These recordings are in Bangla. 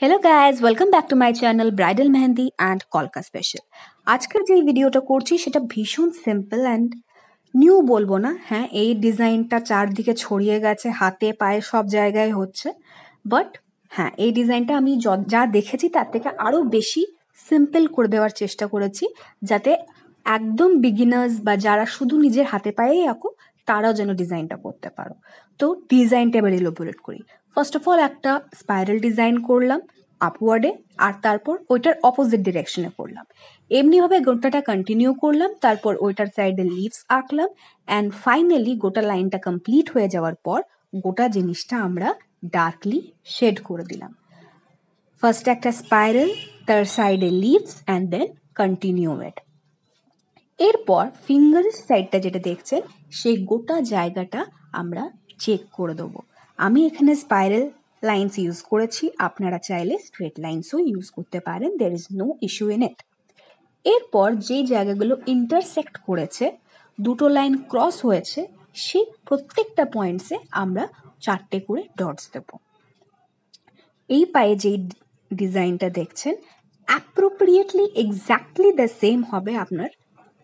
Hello guys welcome back to my channel bridal mehndi and কলকা স্পেশাল আজকের যে ভিডিওটা করছি, সেটা ভীষণ সিম্পল অ্যান্ড নিউ বলব না। হ্যাঁ এই ডিজাইনটা চারদিকে ছড়িয়ে গেছে, হাতে, পায়ে, সব জায়গায় হচ্ছে। বাট হ্যাঁ এই ডিজাইনটা আমি য- দেখেছি তার থেকে আরও বেশি সিম্পল করে দেওয়ার চেষ্টা করেছি। যাতে একদম বিগিনার্স বা যারা শুধু নিজের হাতে পায়েই আঁকো তারাও যেন ডিজাইনটা করতে পারো। তো ডিজাইনটা এবার এলোবোরেট করি। ফার্স্ট অফ অল একটা স্পাইরাল ডিজাইন করলাম আপওয়ার্ডে আর তারপর ওইটার অপোজিট ডিরেকশনে করলাম। এমনিভাবে গোটাটা কন্টিনিউ করলাম, তারপর ওইটার সাইডে লিভস আঁকলাম অ্যান্ড ফাইনালি গোটা লাইনটা কমপ্লিট হয়ে যাওয়ার পর গোটা জিনিসটা আমরা ডার্কলি শেড করে দিলাম। ফার্স্ট একটা স্পাইরাল তার সাইডে leaves and then continue it এরপর ফিঙ্গারের সাইডটা যেটা দেখছেন, সেই গোটা জায়গাটা আমরা চেক করে দেবো। আমি এখানে স্পাইরাল লাইন্স ইউজ করেছি, আপনারা চাইলে স্ট্রেট লাইন্সও ইউজ করতে পারেন there is no issue in it এরপর যে জায়গাগুলো ইন্টারসেক্ট করেছে, দুটো লাইন ক্রস হয়েছে, সেই প্রত্যেকটা পয়েন্টসে আমরা চারটে করে ডটস দেবো। এই পায়ে যেই ডিজাইনটা দেখছেন অ্যাপ্রোপ্রিয়েটলি এক্স্যাক্টলি দ্য সেম হবে আপনার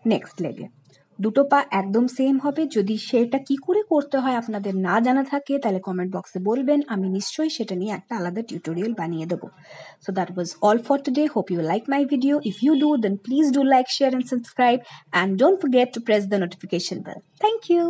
নেক্সট লেগে দুটো পা একদম সেম হবে যদি সেটা কি করে করতে হয় আপনাদের না জানা থাকে তাহলে কমেন্ট বক্সে বলবেন আমি নিশ্চয়ই সেটা নিয়ে একটা আলাদা টিউটোরিয়াল বানিয়ে দেবো so that was all for today hope you like my video if you do then please do like share and subscribe and don't forget to press the notification bell thank you